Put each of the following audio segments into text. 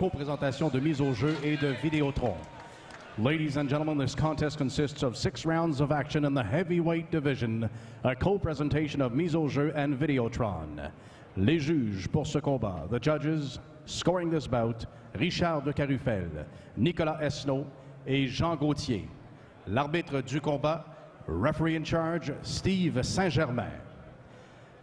co-présentation de mise au jeu et de Vidéotron. Ladies and gentlemen, this contest consists of six rounds of action in the heavyweight division, a co-presentation of mise au jeu and Vidéotron. Les juges pour ce combat, the judges scoring this bout, Richard de Carufel, Nicolas Esnault et Jean Gauthier. L'arbitre du combat, referee in charge, Steve Saint-Germain.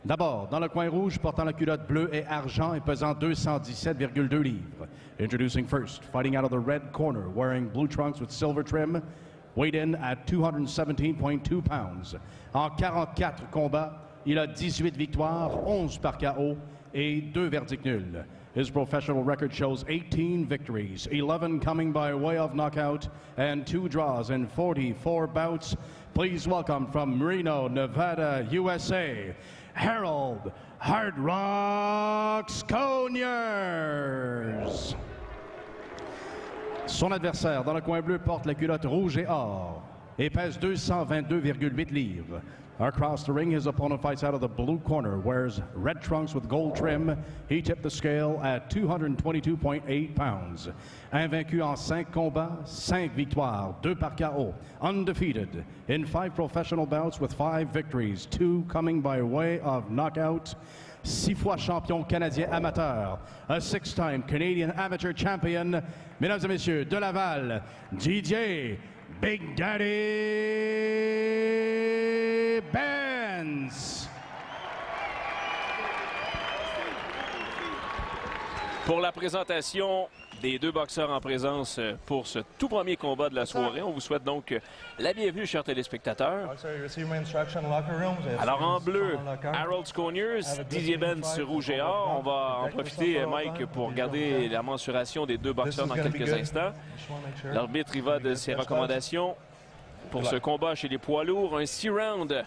D'abord, dans le coin rouge, portant la culotte bleue et argent et pesant 217,2 livres. Introducing first, fighting out of the red corner, wearing blue trunks with silver trim, weighed in at 217.2 pounds. En 44 combats, il a 18 victoires, 11 par KO et 2 verdicts nuls. His professional record shows 18 victories, 11 coming by way of knockout, and 2 draws in 44 bouts. Please welcome from Reno, Nevada, USA, Harold Hard Rocks Conyers. Son adversaire dans le coin bleu porte la culotte rouge et or et pèse 222,8 livres. Across the ring, his opponent fights out of the blue corner, wears red trunks with gold trim. He tipped the scale at 222.8 pounds. Invaincu en 5 combats, 5 victoires, 2 par KO. Undefeated in 5 professional bouts with 5 victories, 2 coming by way of knockout. Six fois champion canadien amateur, a six-time Canadian amateur champion, mesdames et messieurs, de Laval, DJ Big Daddy Benz. Pour la présentation des deux boxeurs en présence euh, pour ce tout premier combat de la soirée, on vous souhaite donc euh, la bienvenue, chers téléspectateurs. Alors en bleu, Harold Sconiers, Didier Benz rouge et or. On va en profiter, Mike, pour regarder la mensuration des deux boxeurs dans quelques instants. L'arbitre y va de ses recommandations pour ce combat chez les poids lourds. Un 6 round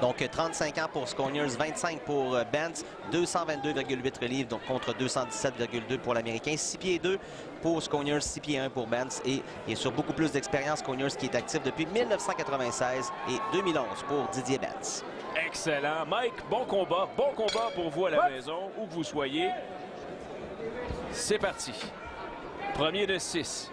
donc 35 ans pour Sconiers, 25 pour euh, Benz, 222,8 livres donc contre 217,2 pour l'Américain, 6 pieds 2 pour Sconiers, 6 pieds 1 pour Benz et, et sur beaucoup plus d'expérience, Sconiers qui est actif depuis 1996 et 2011 pour Didier Benz. Excellent. Mike, bon combat. Bon combat pour vous à la maison, où que vous soyez. C'est parti. Premier de 6.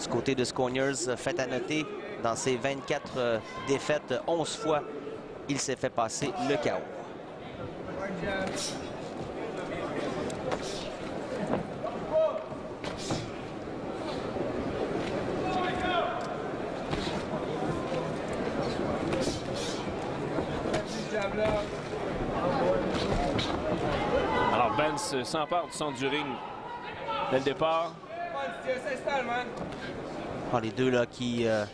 du côté de Sconiers, fait à noter, dans ses 24 euh, défaites, 11 fois, il s'est fait passer le chaos. Alors Benz s'empare du centre du ring dès le départ. Ah, les deux là qui euh,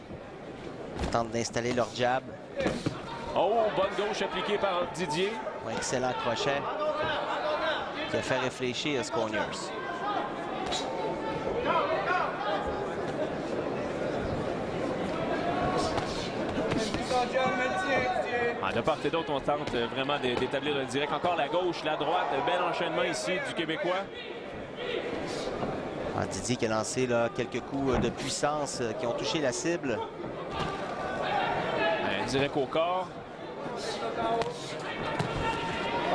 tentent d'installer leur jab. Oh, bonne gauche appliquée par Didier. Un excellent crochet qui a fait réfléchir Sconiers. Ah, de part et d'autre, on tente vraiment d'établir le direct. Encore la gauche, la droite. Bel enchaînement ici du Québécois. Ah, Didier qui a lancé là, quelques coups de puissance euh, qui ont touché la cible. Direct au corps.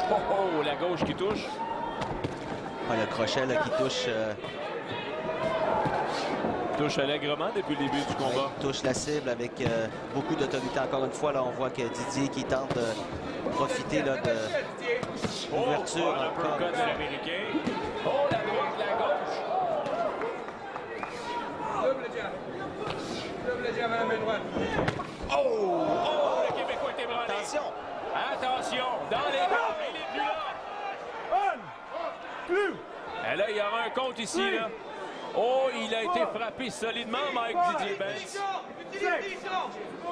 Oh, oh, la gauche qui touche. Ah, le crochet là, qui touche. Euh... Touche allègrement depuis le début du combat. Ouais, touche la cible avec euh, beaucoup d'autorité. Encore une fois, là, on voit que Didier qui tente de profiter là, de l'ouverture. Oh, un peu de l'Américain. Oh, la droite, la gauche. Oh! Oh! Le Québécois est ébranlé. Attention! Attention! Dans les gars, il est plus là. Un! Plus! Et là, il y aura un compte ici, là. Oh, il a été frappé solidement, Mike Didier Benz.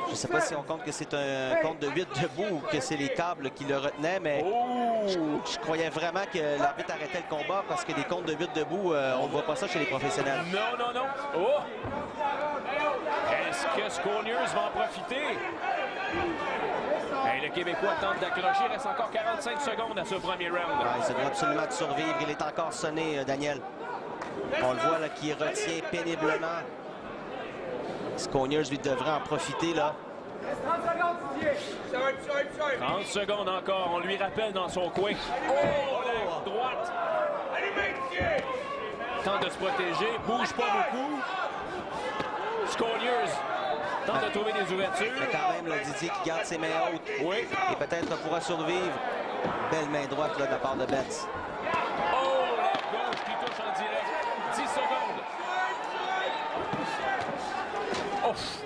Je ne sais pas si on compte que c'est un compte de 8 debout ou que c'est les câbles qui le retenaient, mais oh. je, je, croyais vraiment que l'arbitre arrêtait le combat parce que des comptes de 8 debout, euh, on ne voit pas ça chez les professionnels. Non, non, non. Oh! Sconiers va en profiter? Hey, le Québécois tente d'accrocher. Il reste encore 45 secondes à ce premier round. Ouais, il se doit absolument de survivre. Il est encore sonné, euh, Daniel. On le voit là qui retient péniblement. Sconiers lui devrait en profiter là. 30 secondes encore. On lui rappelle dans son coin. Oh, la droite. Tente de se protéger. Bouge pas beaucoup. Scoliers tente de trouver des ouvertures. A quand même le Didier qui garde ses mains hautes. Oui. Et peut-être pourra survivre. Belle main droite là, de la part de Betts. Oh, la gauche qui touche en direct. 10 secondes. Ouf.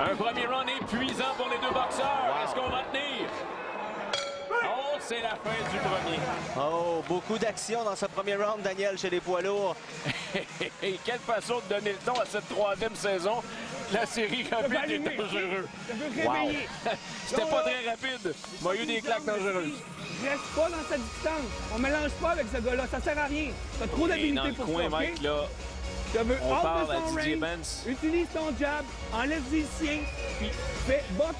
Un premier round épuisant pour les deux boxeurs. Est-ce qu'on va tenir? Oh, c'est la fin du premier. Oh, beaucoup d'action dans ce premier round, Daniel, chez les poids lourds. Et quelle façon de donner le ton à cette troisième saison? La série rapide est allumer, dangereux. Je veux réveiller. C'était pas très rapide. Il y a eu des claques dangereuses. Reste pas dans sa distance. On mélange pas avec ce gars-là. Ça sert à rien. T'as trop d'habilité dans le pour coin, ça? Mike, là, Je veux on hors parle de à son Didier range, Benz. Utilise ton jab, enlève le sien, puis fais boxe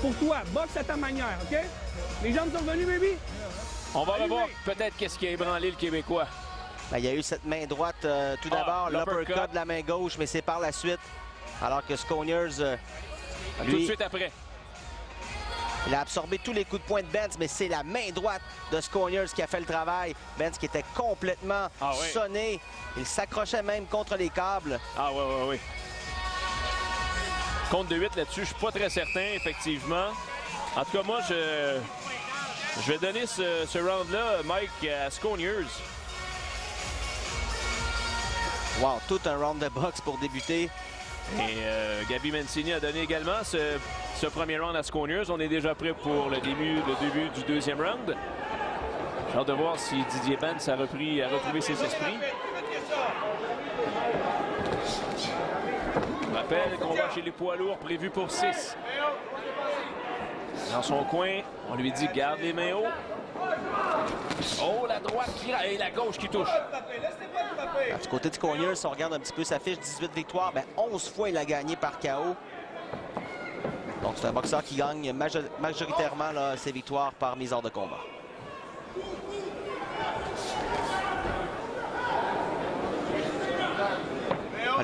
pour toi. Boxe à ta manière, OK? Les jambes sont revenues, baby? on va Allumez. revoir peut-être qu'est-ce qui a ébranlé le Québécois. Ben, il y a eu cette main droite euh, tout Ah, d'abord, l'uppercut. l'uppercut de la main gauche, mais c'est par la suite. Alors que Sconiers, euh, Tout de suite après. il a absorbé tous les coups de poing de Benz, mais c'est la main droite de Sconiers qui a fait le travail. Benz qui était complètement Ah oui. sonné. Il s'accrochait même contre les câbles. Ah oui, oui, oui. Compte de 8 là-dessus, je suis pas très certain, effectivement. En tout cas, moi, je, je vais donner ce, ce round-là, Mike, à Sconiers. Wow, tout un round de boxe pour débuter. Et euh, Gabi Mancini a donné également ce, premier round à Sconiers. On est déjà prêt pour le début, du deuxième round. J'ai hâte de voir si Didier Benz a, repris, a retrouvé ses esprits. Qu'on va chez les poids lourds prévu pour 6. Dans son coin, on lui dit garde les mains haut. Oh, la droite qui et la gauche qui touche. Du côté de Sconiers, si on regarde un petit peu sa fiche, 18 victoires, ben 11 fois il a gagné par KO. Donc c'est un boxeur qui gagne majo- majoritairement là, ses victoires par mise hors de combat.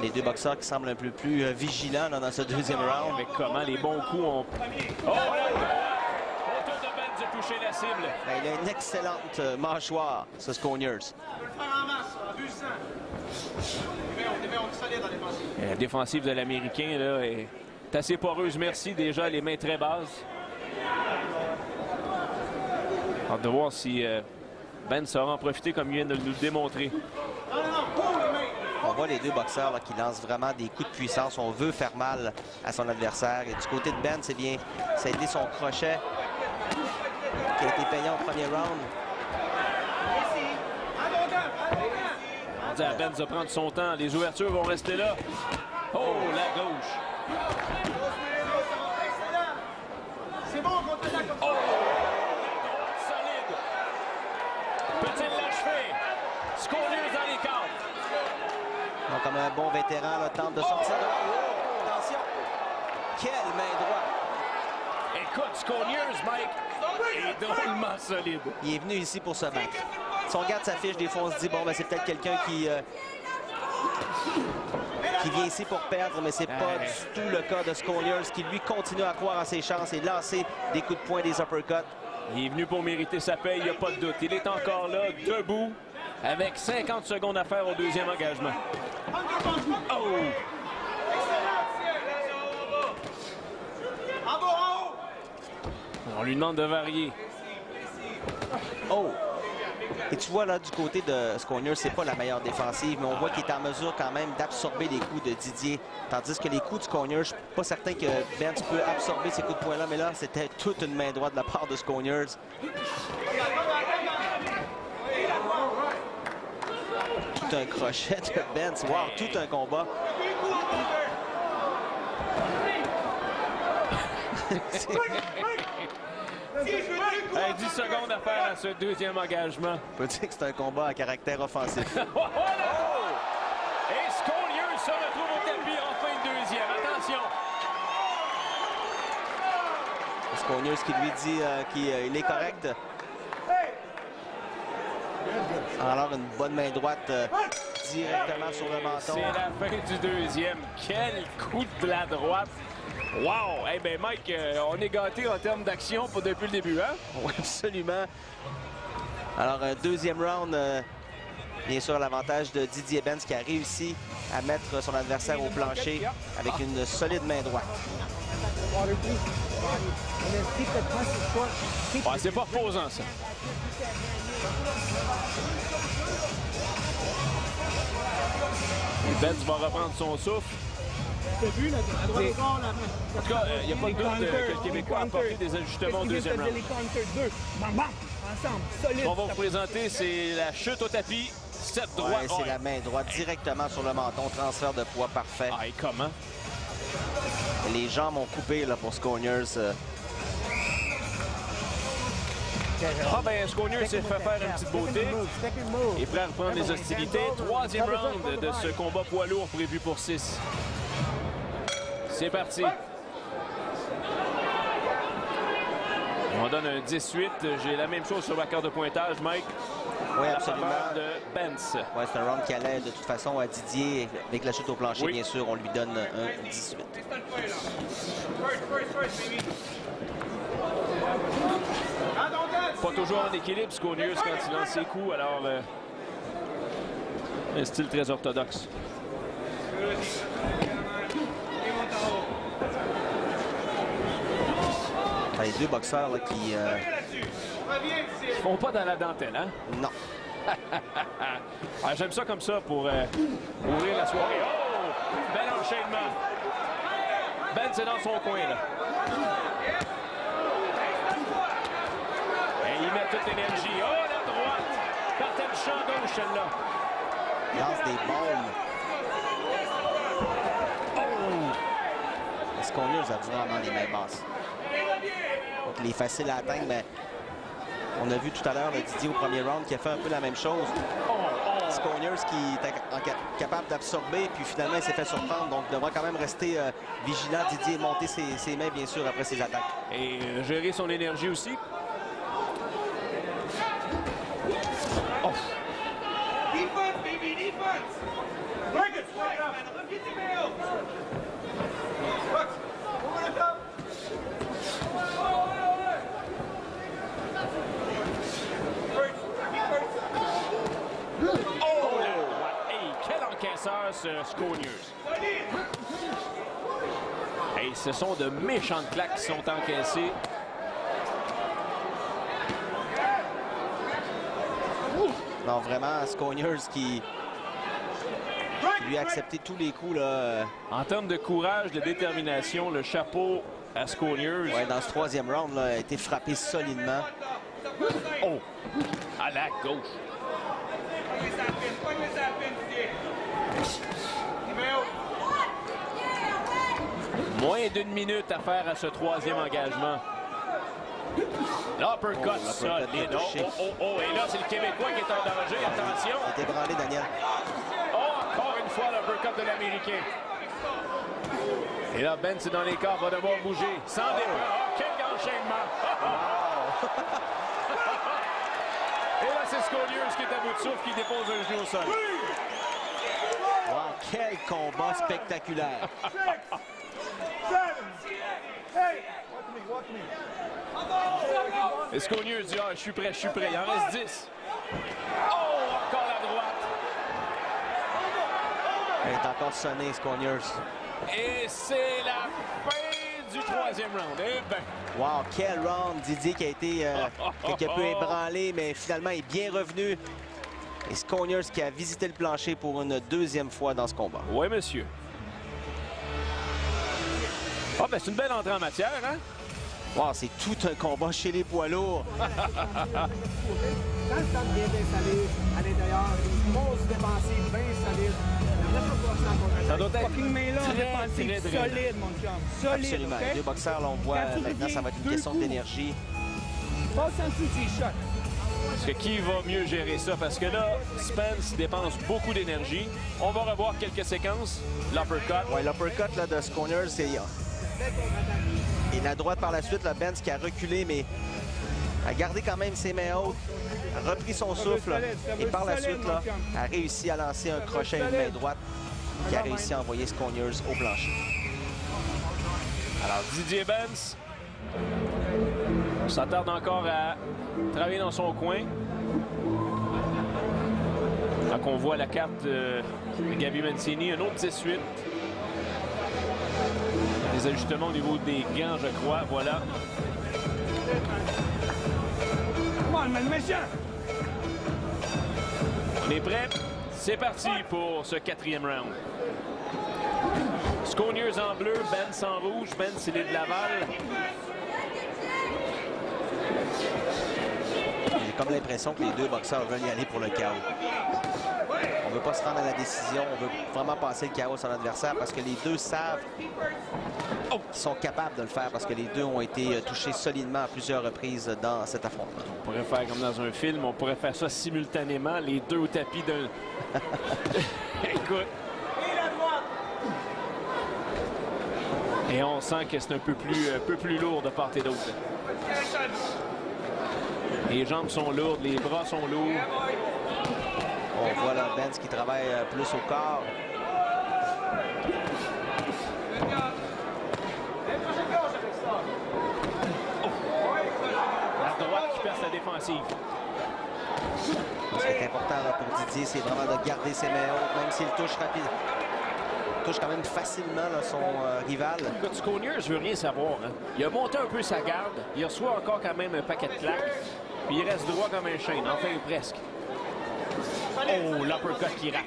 Les deux boxeurs qui semblent un peu plus euh, vigilants là, dans ce deuxième round. Avec comment les bons coups ont. Oh, la droite! Autour de Benz Ben, il a une excellente euh, mâchoire, ce Sconiers. Et La défensive de l'Américain là, est assez poreuse. Merci déjà, les mains très basses. Hâte de voir si euh, Ben saura en profiter comme il vient de nous le démontrer. On voit les deux boxeurs là, qui lancent vraiment des coups de puissance. On veut faire mal à son adversaire. Et du côté de Ben, c'est bien. Ça a été son crochet qui a été payant au premier round. On dit à Ben de prendre son temps. Les ouvertures vont rester là. Oh, la gauche. Oh! Solide. Peut-il l'achever? Scoliers dans les. Donc, comme un bon vétéran, là, tente de sortir. de- Oh, attention! Quelle main droite! Écoute, Scoliers, Mike, est drôlement solide. Il est venu ici pour se battre. Si on regarde sa fiche, des fois, on se dit, bon, ben, c'est peut-être quelqu'un qui, euh, qui vient ici pour perdre, mais c'est pas du tout le cas de Scoliers, qui lui continue à croire à ses chances et lancer des coups de poing, des uppercuts. Il est venu pour mériter sa paye, il n'y a pas de doute. Il est encore là, debout, avec 50 secondes à faire au deuxième engagement. Oh! On lui demande de varier. Oh! Et tu vois là du côté de Sconier, c'est pas la meilleure défensive, mais on voit qu'il est en mesure quand même d'absorber les coups de Didier. Tandis que les coups de Sconier, je suis pas certain que Benz peut absorber ces coups de poing là, mais là c'était toute une main droite de la part de Sconiers. Tout un crochet de Benz. Wow, tout un combat. Hey, 10 secondes à faire à ce deuxième engagement. On peut dire que c'est un combat à caractère offensif. Voilà! Et Scolieux se retrouve au tapis en fin de deuxième. Attention! Sconiers qui lui dit euh, qu'il est correct. Alors une bonne main droite euh, directement sur le menton. C'est la fin du deuxième. Quel coup de la droite! Wow! Eh bien, Mike, euh, on est gâté en termes d'action depuis le début, hein? Oui, absolument. Alors, un deuxième round, euh, bien sûr, l'avantage de Didier Benz qui a réussi à mettre son adversaire au plancher avec une solide main droite. Ouais, c'est pas reposant, ça. Et Benz va reprendre son souffle. T'as vu, là, à droite au corps, là. En tout cas, il n'y a pas de doute que le Québécois a apporté des ajustements au deuxième round. les counter deux. Bam, bam, ensemble, solide. Ce qu'on va vous présenter, c'est la chute au tapis. Droite. Ouais, c'est la main droite directement sur le menton. Transfert de poids parfait. Ah, et comment? Les jambes ont coupé là, pour Sconiers. euh. Ah ben, s'est fait faire une petite beauté. Et prêt à reprendre les hostilités. Troisième round de ce combat poids lourd prévu pour 6. C'est parti. On donne un 18. J'ai la même chose sur ma carte de pointage, Mike. Oui, absolument. faveur de Benz. Ouais, c'est un round qui allait de toute façon à Didier. Avec la chute au plancher, Oui. bien sûr, on lui donne un 18. Pas toujours en équilibre, Sconius, quand il lance ses coups. Alors, euh, un style très orthodoxe. Les deux boxeurs là, qui... euh, Ils font pas dans la dentelle, hein? Non. Ah, J'aime ça comme ça pour euh, ouvrir la soirée. Oh! Bel enchaînement. Ben, c'est dans son coin, là. Et il met toute l'énergie. Oh, la droite! Partait du champ gauche, celle-là. Il lance des bombes. Oh! Sconiers a vraiment les mains basses? Il est facile à atteindre, mais on a vu tout à l'heure Didier au premier round qui a fait un peu la même chose. Sconiers qui ca- capable d'absorber, puis finalement il s'est fait surprendre, donc devra quand même rester euh, vigilant. Didier et monter ses, ses mains, bien sûr, après ses attaques. Et euh, gérer son énergie aussi. Oh! Defense, baby, defense. Break it, break it up. Get your mail. Look, moving it up. First, first. Oh! la droite. Hey, quel ce Sconiers. Hey, ce sont de méchantes claques qui sont encaissées. Non, vraiment, Sconiers qui, qui lui a accepté tous les coups. Là, euh, En termes de courage, de détermination, le chapeau à Sconiers. ouais, dans ce troisième round, là, a été frappé solidement. Oh! À la gauche. Moins d'une minute à faire à ce troisième engagement. L'uppercut Oh, solide. l'a Oh, oh, oh, oh. Et là, c'est le Québécois qui est en danger. Attention. Il est ébranlé, Daniel. Oh, encore une fois, l'uppercut de l'Américain. Et là, Ben, c'est dans les corps, va devoir bouger. Sans départ. Oh, quel enchaînement. Et là, c'est Scoliers qui est à bout de souffle, qui dépose un genou au sol. Wow, quel combat spectaculaire. Hey, watch me, watch me. Et Scoliers dit, ah, je suis prêt, je suis prêt. Il en reste 10. Oh, encore droite. Il est encore sonné, Sconiers. Et c'est la fin du troisième round. Eh ben, Wow, quel round. Didier qui a été euh, quelque peu ébranlé, mais finalement est bien revenu. Et Sconiers qui a visité le plancher pour une deuxième fois dans ce combat. oui, monsieur. Ah, ben, c'est une belle entrée en matière, hein? Wow, c'est tout un combat chez les poids lourds. Quand le centre bien installé à l'intérieur, une grosse défensive bien solide. Ça doit être très, très solide, mon chum. Solide, Absolument. Les deux boxeurs, là, on voit maintenant, ça va être une question d'énergie. Passe en dessous du shot. Parce que qui va mieux gérer ça? Parce que là, Spence dépense beaucoup d'énergie. On va revoir quelques séquences. L'uppercut. Ouais, l'uppercut là, de Sconiers, c'est... Et la droite par la suite, Benz qui a reculé, mais a gardé quand même ses mains hautes, a repris son souffle et par la suite, là, a réussi à lancer un crochet à une main droite qui a réussi à envoyer Sconiers au plancher. Alors, Didier Benz, on s'attarde encore à travailler dans son coin. Quand on voit la carte de Gabi Mancini, un autre 18. Des ajustements au niveau des gants, je crois. Voilà. On est prêt? C'est parti pour ce quatrième round. Sconiers en bleu, Ben en rouge. Ben, c'est les de Laval. J'ai comme l'impression que les deux boxeurs veulent y aller pour le chaos. On ne veut pas se rendre à la décision. On veut vraiment passer le chaos à l'adversaire parce que les deux savent qu'ils sont capables de le faire parce que les deux ont été touchés solidement à plusieurs reprises dans cet affrontement. On pourrait faire comme dans un film. On pourrait faire ça simultanément, les deux au tapis d'un... Écoute. Et on sent que c'est un peu plus, un peu plus lourd de part et d'autre. Les jambes sont lourdes, les bras sont lourds. On voit là Benz qui travaille euh, plus au corps. La droite qui perce la défensive. Ce qui est important là, pour Didier, c'est vraiment de garder ses mains hautes, même s'il touche rapide. Il touche quand même facilement là, son euh, rival. Écoute, Sconiers veut rien savoir. Hein. Il a monté un peu sa garde. Il reçoit encore quand même un paquet de claques. Puis il reste droit comme un chêne, enfin presque. Oh, l'uppercut qui rate.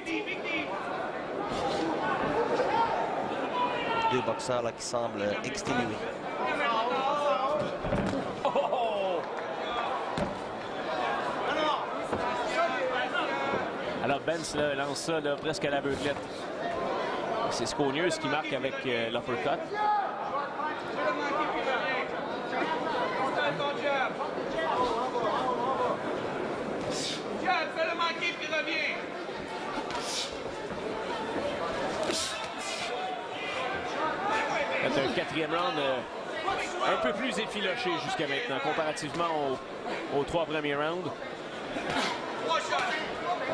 Deux boxeurs là, qui semblent exténués. Oh! Alors Benz là, lance ça là, presque à l'aveuglette. C'est Sconiers qui marque avec euh, l'uppercut. Jab, fais-le manquer puis reviens. C'est un quatrième round euh, un peu plus effiloché jusqu'à maintenant, comparativement aux, aux trois premiers rounds.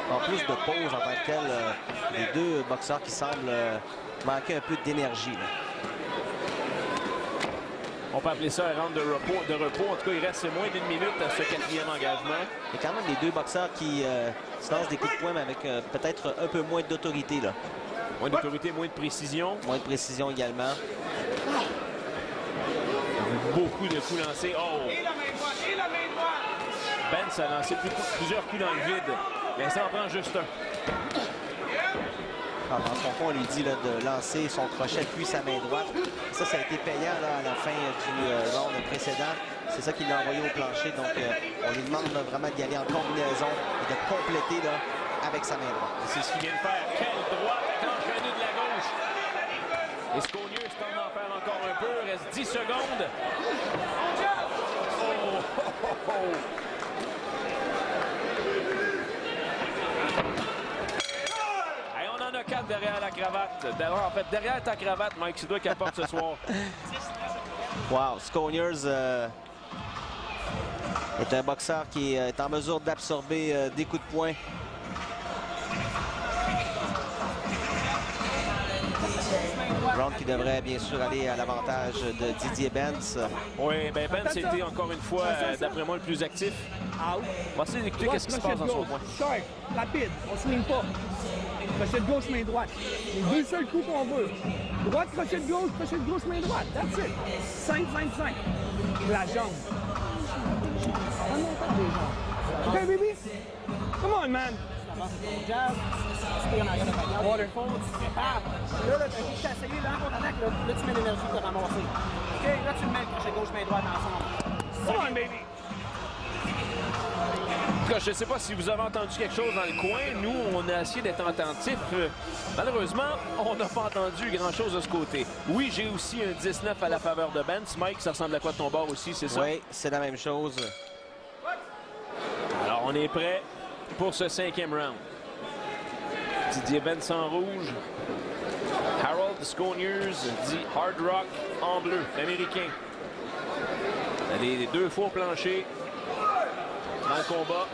En plus de pause en tant que tel, euh, les deux boxeurs qui semblent euh, manquer un peu d'énergie. On peut appeler ça un round de repos. De repos. En tout cas, il reste moins d'une minute à ce quatrième engagement. Il y a quand même les deux boxeurs qui euh, se lancent des coups de poing, mais avec peut-être un peu moins d'autorité. Moins d'autorité, moins de précision. Moins de précision également. Beaucoup de coups lancés. Oh! Et la main droite, et la main droite. Benz a lancé plus- plusieurs coups dans le vide. Mais ça en prend juste un. Ah, dans son fond, on lui dit là, de lancer son crochet puis sa main droite. Ça, ça a été payant là, à la fin euh, du euh, round précédent. C'est ça qui l'a envoyé au plancher. Donc, euh, on lui demande là, vraiment d'y aller en combinaison et de compléter là, avec sa main droite. C'est ce qu'il vient de faire. Quelle droite enchaînée de la gauche. Et Sconieux tente d'en faire encore un peu. Il reste 10 secondes. Oh, oh, oh, oh. Hey, on en a quatre derrière la cravate. En fait, derrière ta cravate, Mike, c'est toi qui apporte ce soir. Wow, Sconiers euh, est un boxeur qui euh, est en mesure d'absorber euh, des coups de poing. Round qui devrait bien sûr aller à l'avantage de Didier Benz. Oui, ben Ben, c'était encore une fois, euh, d'après moi, le plus actif. On va essayer d'écouter qu'est-ce qui se passe dans son coin. Sharp, rapide, on se ligne pas. Crochet de gauche, main droite. Les deux seuls coups qu'on veut. Droite, crochet de gauche, crochet de gauche, main droite. That's it. 5, 5, 5. La jambe. On entend des jambes. OK, baby? Come on, man. Jab. Water. Là, là, t'as t'as essayé là, en là, là, tu mets l'énergie ramasser. OK, là, tu le mets crochet gauche, main droite ensemble. Come on, baby. En tout cas, je ne sais pas si vous avez entendu quelque chose dans le coin. Nous, on a essayé d'être attentifs. Malheureusement, on n'a pas entendu grand-chose de ce côté. Oui, j'ai aussi un 19 à la faveur de Benz. Mike, ça ressemble à quoi de ton bord aussi, c'est ça? Oui, c'est la même chose. Alors, on est prêt pour ce cinquième round. Didier Benz en rouge. Harold Sconiers dit Hard Rock en bleu, l'américain. Les deux faux planchers dans le combat.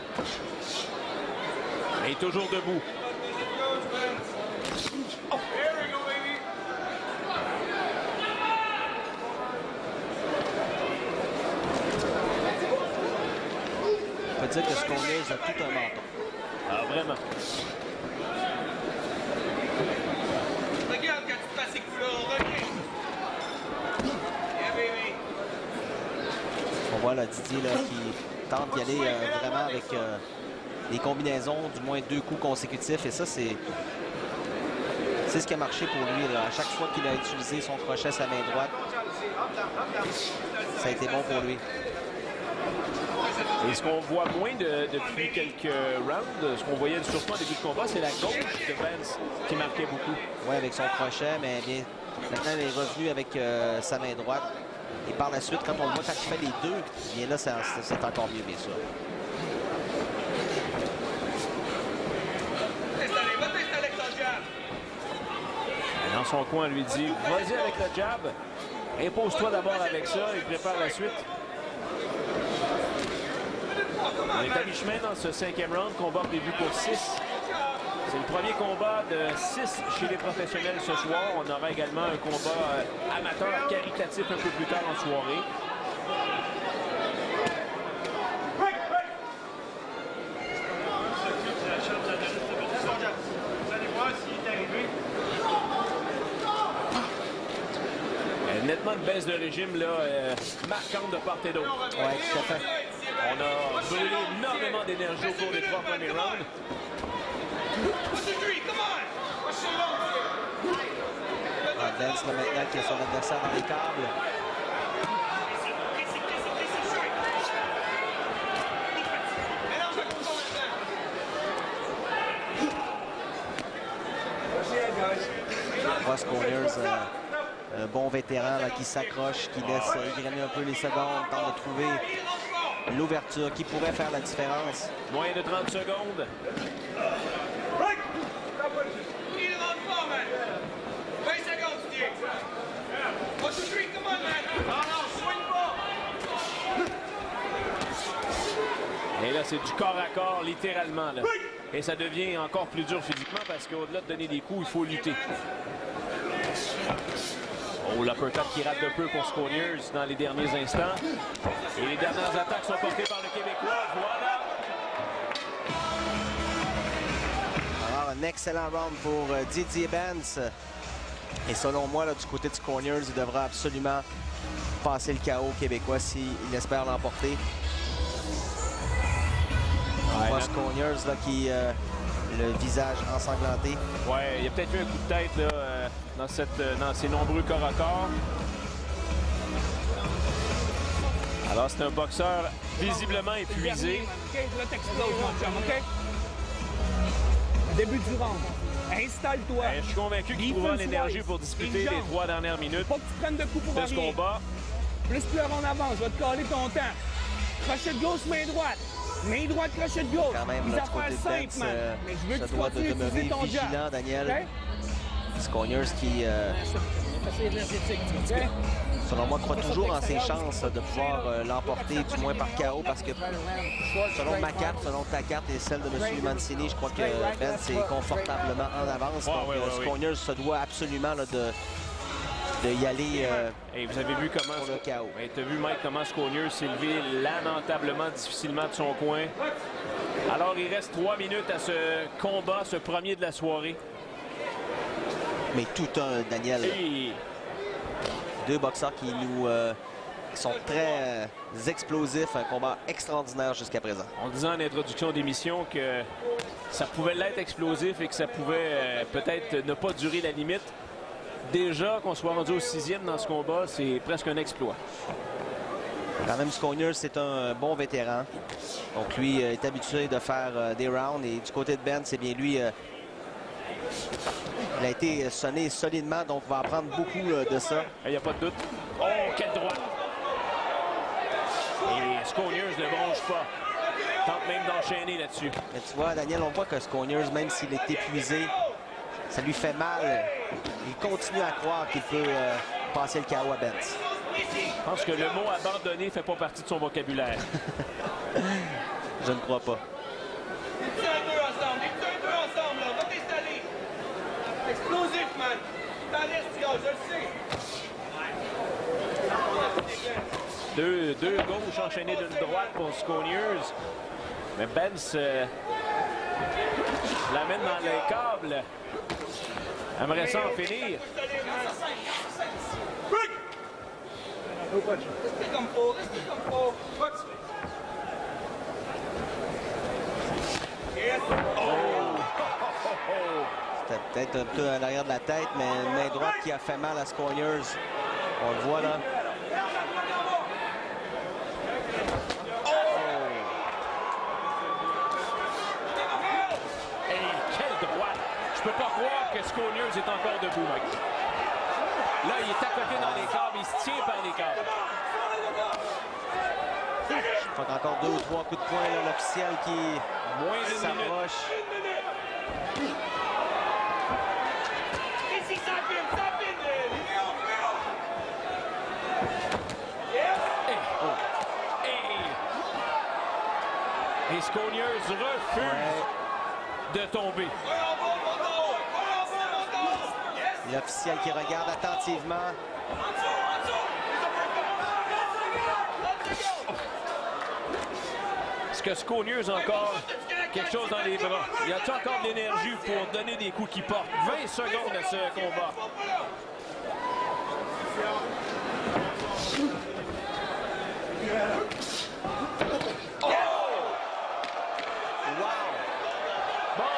Est toujours debout. Dire que Sconiers a tout un menton. Ah, vraiment. Regarde quand tu passes ces coups-là, reviens. Yeah, baby. On voit là, Didier là, qui tente d'y aller euh, vraiment avec euh, des combinaisons, du moins deux coups consécutifs. Et ça, c'est c'est ce qui a marché pour lui. Là. À chaque fois qu'il a utilisé son crochet, sa main droite, ça a été bon pour lui. Et ce qu'on voit moins de- depuis quelques rounds, ce qu'on voyait surtout en début de combat, c'est la gauche de Vance qui marquait beaucoup. Oui, avec son crochet, mais bien, maintenant, il est revenu avec euh, sa main droite. Et par la suite, quand on le voit quand il fait les deux, bien là, c'est encore mieux, bien sûr. Jab. Dans son coin, on lui dit Vas-y avec le jab, impose-toi d'abord avec ça et prépare la suite. On est à mi-chemin dans ce cinquième round, combat prévu pour 6. C'est le premier combat de 6 chez les professionnels ce soir. On aura également un combat euh, amateur caritatif un peu plus tard en soirée. Euh, nettement une baisse de régime là, euh, marquante de part et d'autre. On a brûlé énormément d'énergie au cours des trois premiers rounds. Ah, là, maintenant, qui a son adversaire dans les câbles. Ross Conyers, euh, un bon vétéran là, qui s'accroche, qui laisse euh, un peu les secondes, tente de trouver l'ouverture qui pourrait faire la différence. Moins de 30 secondes. Il rentre pas, man. 20 secondes, Didier. One, two, three, come on, man. Non, non, swing pas. Et là, c'est du corps à corps, littéralement. Là. Et ça devient encore plus dur physiquement parce qu'au-delà de donner des coups, il faut lutter. Oh, l'uppercut qui rate de peu pour Sconiers dans les derniers instants. Et les dernières attaques sont portées par le Québécois. Voilà! Alors, un excellent round pour euh, Didier Benz. Et selon moi, là, du côté du Corners, il devra absolument passer le chaos québécois s'il espère l'emporter. On voit là- Sconiers là, qui euh, le visage ensanglanté. Ouais, il y a peut-être eu un coup de tête là, euh, dans, cette, euh, dans ces nombreux corps à corps. Alors, c'est un boxeur visiblement épuisé. Début du round. Installe-toi. Eh, je suis convaincu qu'il trouvera l'énergie pour disputer les trois dernières minutes Pas que tu prennes de coups pour de ce combat. Plus plus on avance, je vais te caler ton temps. Crochet de gauche, main droite. Main droite, crochet de gauche. Quand même, Des affaires simples, man. euh, Mais je veux que tu continues ton vigilant, jab. Daniel. OK? Sconiers qui, euh, C'est selon moi, croit toujours en ses chances de pouvoir euh, l'emporter, du moins par KO, parce que selon ma carte, selon ta carte et celle de M. Mancini, je crois que Benz est confortablement en avance. Donc. Sconiers se doit absolument là, de, de y aller euh, Et vous avez vu comment... pour le KO. tu as vu, Mike, comment Sconier s'est levé lamentablement, difficilement de son coin? Alors, il reste trois minutes à ce combat, ce premier de la soirée. Mais tout un, Daniel. Deux boxeurs qui nous euh, qui sont très euh, explosifs. Un combat extraordinaire jusqu'à présent. on disait en introduction d'émission que ça pouvait l'être explosif et que ça pouvait euh, peut-être ne pas durer la limite. Déjà, qu'on soit rendu au sixième dans ce combat, c'est presque un exploit. Quand même, Sconiers, c'est un bon vétéran. Donc, lui euh, est habitué de faire euh, des rounds. Et du côté de Ben, c'est bien lui. Il a été sonné solidement, donc on va apprendre beaucoup euh, de ça. Il n'y a pas de doute. Oh, quelle droite! Et Sconiers ne bronche pas. Tente même d'enchaîner là-dessus. Mais tu vois, Daniel, on voit que Sconiers, même s'il est épuisé, ça lui fait mal. Il continue à croire qu'il peut euh, passer le KO à Benz. Je pense que le mot abandonné ne fait pas partie de son vocabulaire. Je ne crois pas. Des petits un deux ensemble, des petits un deux ensemble, là. Va t'installer. Explosif, man. T'en restes, gars, je le sais. Deux, deux gauches enchaînées d'une droite pour Sconiers. Mais Benz euh, l'amène dans les câbles. Aimerait ça en finir. C'était peut-être un peu à l'arrière de la tête, mais une main droite qui a fait mal à Sconiers. On le voit là. Hey, quelle droite! Je peux pas croire que Sconiers est encore debout, Mike. Là, il est à côté dans les câbles, il se tient par les câbles. Je crois qu'encore deux ou trois coups de poing, l'officiel qui s'approche. Sconiers refuse de tomber. L'officiel qui regarde attentivement. Est-ce que Sconiers a encore quelque chose dans les bras? Y a-t-il encore de l'énergie pour donner des coups qui portent? 20 secondes à ce combat. Wow! Bon,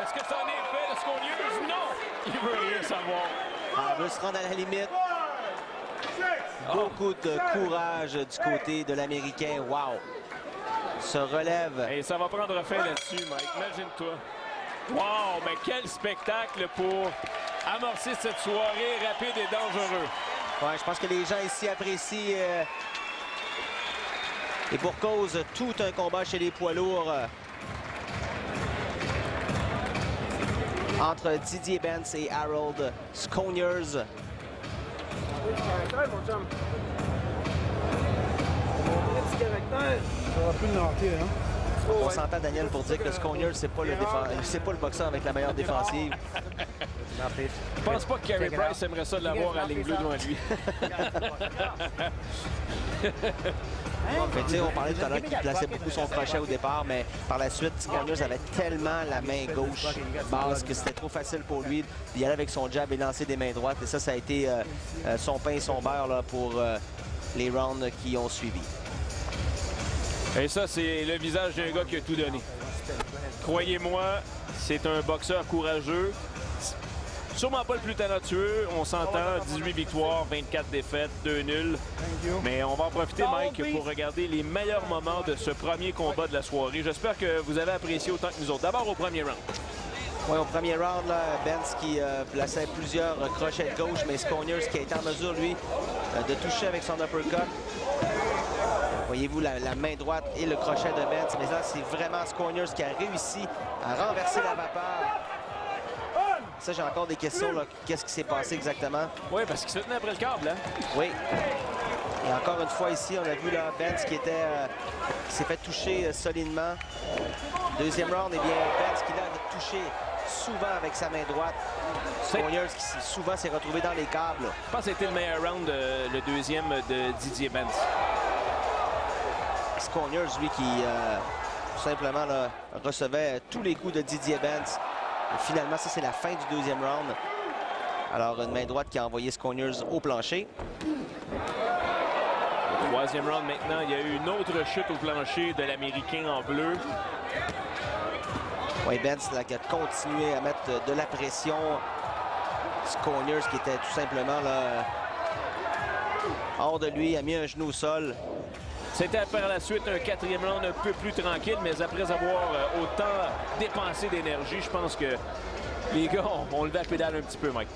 est-ce que ça en est fait de Sconiers? Non! Il veut rien savoir. Ah, veut se rendre à la limite. Beaucoup de courage du côté de l'Américain. Wow! Se relève. Et ça va prendre fin là-dessus, Mike. Imagine-toi. Wow, mais quel spectacle pour amorcer cette soirée rapide et dangereuse. Ouais, je pense que les gens ici apprécient. euh, et pour cause, tout un combat chez les poids lourds. euh, entre Didier Benz et Harold Sconiers. On s'entend, Daniel, pour dire que Sconiers, c'est pas, le pas boxeur avec la meilleure défensive. Je pense pas que Carey Price aimerait ça de l'avoir à ligne bleue devant lui. On parlait tout à l'heure qu'il plaçait beaucoup son crochet au départ, mais par la suite, Sconiers avait tellement la main gauche basse que c'était trop facile pour lui d'y aller avec son jab et lancer des mains droites. Et ça, ça a été euh, euh, son pain et son beurre pour euh, les rounds qui ont suivi. Et ça, c'est le visage d'un gars qui a tout donné. Croyez-moi, c'est un boxeur courageux. Sûrement pas le plus talentueux, on s'entend. 18 victoires, 24 défaites, 2 nuls. Mais on va en profiter, Mike, pour regarder les meilleurs moments de ce premier combat de la soirée. J'espère que vous avez apprécié autant que nous autres. D'abord au premier round. Ouais, au premier round, là, Benz qui euh, plaçait plusieurs euh, crochets de gauche, mais Sconiers qui a été en mesure, lui, euh, de toucher avec son uppercut. Voyez-vous la, la main droite et le crochet de Benz. Mais là, c'est vraiment Sconiers qui a réussi à renverser la vapeur. Ça, j'ai encore des questions. Qu'est-ce qui s'est passé exactement? Oui, parce qu'il se tenait après le câble. Hein? Oui. Et encore une fois ici, on a vu là, Benz qui était euh, qui s'est fait toucher euh, solidement. Deuxième round, et bien Benz qui l'a touché souvent avec sa main droite. Sconiers qui souvent s'est retrouvé dans les câbles. Je pense que c'était le meilleur round, euh, le deuxième de Didier Benz. Sconiers, lui, qui tout simplement là, recevait tous les coups de Didier Benz. Et finalement, ça, c'est la fin du deuxième round. Alors, une main droite qui a envoyé Sconiers au plancher. Troisième round maintenant, il y a eu une autre chute au plancher de l'Américain en bleu. Oui, Benz là, qui a continué à mettre de, de la pression. Sconiers qui était tout simplement là, hors de lui, a mis un genou au sol. C'était par la suite un quatrième round un peu plus tranquille, mais après avoir euh, autant dépensé d'énergie, je pense que les gars ont, ont levé la pédale un petit peu, Mike.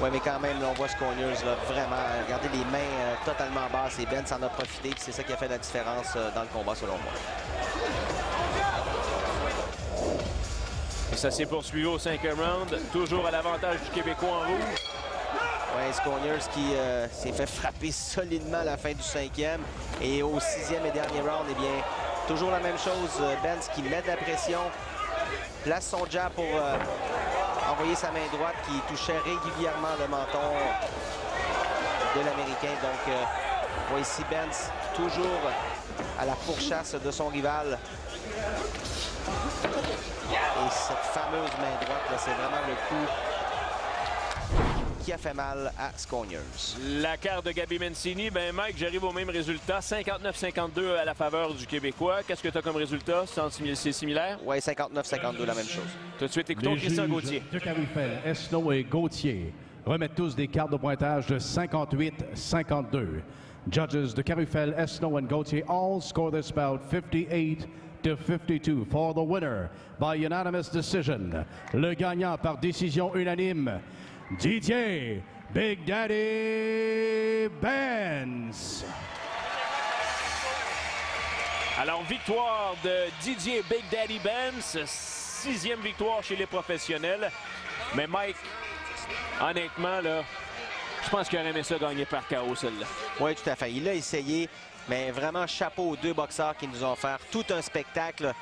Oui, mais quand même, là, on voit Sconiers là, vraiment, regardez les mains euh, totalement basses et Benz en a profité. C'est ça qui a fait la différence euh, dans le combat, selon moi. Et ça s'est poursuivi au cinquième round, toujours à l'avantage du Québécois en rouge. Oui, Sconiers qui euh, s'est fait frapper solidement à la fin du cinquième. Et au sixième et dernier round, eh bien, toujours la même chose. euh, Benz qui met de la pression, place son jab pour euh, envoyer sa main droite qui touchait régulièrement le menton de l'Américain. Donc, euh, on voit ici Benz toujours à la pourchasse de son rival. Et cette fameuse main droite, c'est vraiment le coup qui a fait mal à Sconiers. La carte de Gabi Mencini, ben Mike, j'arrive au même résultat. 59-52 à la faveur du Québécois. Qu'est-ce que tu as comme résultat? C'est similaire? Oui, 59-52, la même chose. Tout de suite, écoutons Les Christian juges Gauthier. de Carufel, Esno et Gauthier remettent tous des cartes de pointage de 58-52. Judges de Carufel, Esno and Gauthier all score this bout 58 to 52 for the winner by unanimous decision. Le gagnant par décision unanime, Didier Big Daddy Benz. Alors, victoire de Didier Big Daddy Benz. Sixième victoire chez les professionnels. Mais Mike, honnêtement, là, je pense qu'il aurait aimé ça gagner par KO, celle-là. Oui, tout à fait. Il a essayé, mais vraiment chapeau aux deux boxeurs qui nous ont offert tout un spectacle.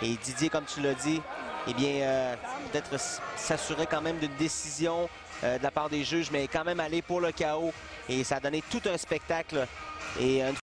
Et Didier, comme tu l'as dit, eh bien, euh, peut-être s'assurer quand même d'une décision euh, de la part des juges, mais quand même aller pour le chaos. Et ça a donné tout un spectacle. Et une